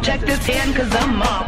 Check this hand cause I'm off.